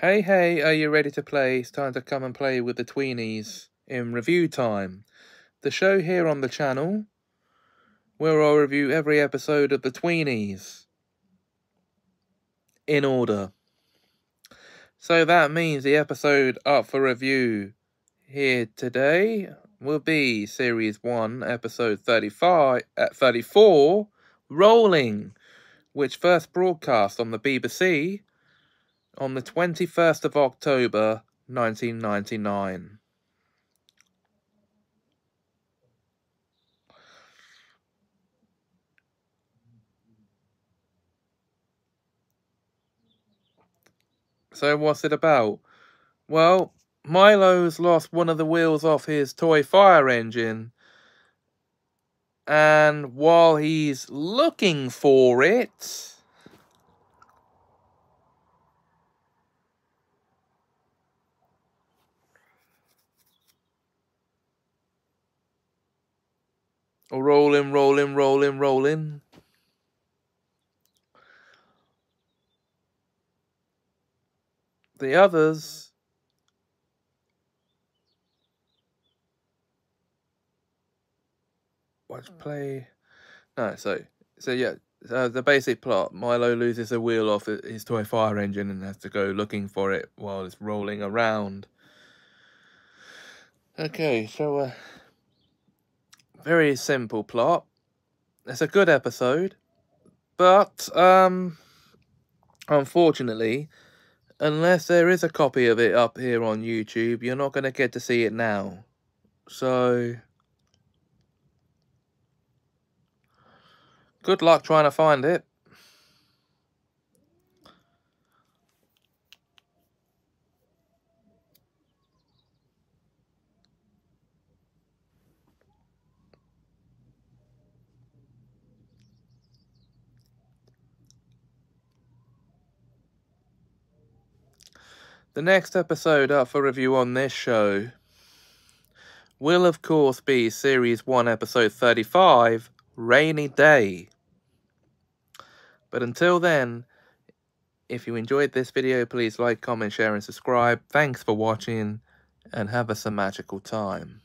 Hey, hey, are you ready to play? It's time to come and play with the Tweenies in review time. The show here on the channel where I'll review every episode of the Tweenies in order. So that means the episode up for review here today will be Series 1, Episode 35, uh, 34, Rolling, which first broadcast on the BBC on the 21st of October 1999. So what's it about? Well, Milo's lost one of the wheels off his toy fire engine. And while he's looking for it, rolling, rolling, rolling, rolling. The others watch play. No, so so yeah. Uh, the basic plot: Milo loses a wheel off his toy fire engine and has to go looking for it while it's rolling around. Okay, so uh, very simple plot. It's a good episode, but um, unfortunately, unless there is a copy of it up here on YouTube, you're not going to get to see it now. So, good luck trying to find it. The next episode up for review on this show will, of course, be Series 1, Episode 35 Rainy Day. But until then, if you enjoyed this video, please like, comment, share, and subscribe. Thanks for watching, and have us a magical time.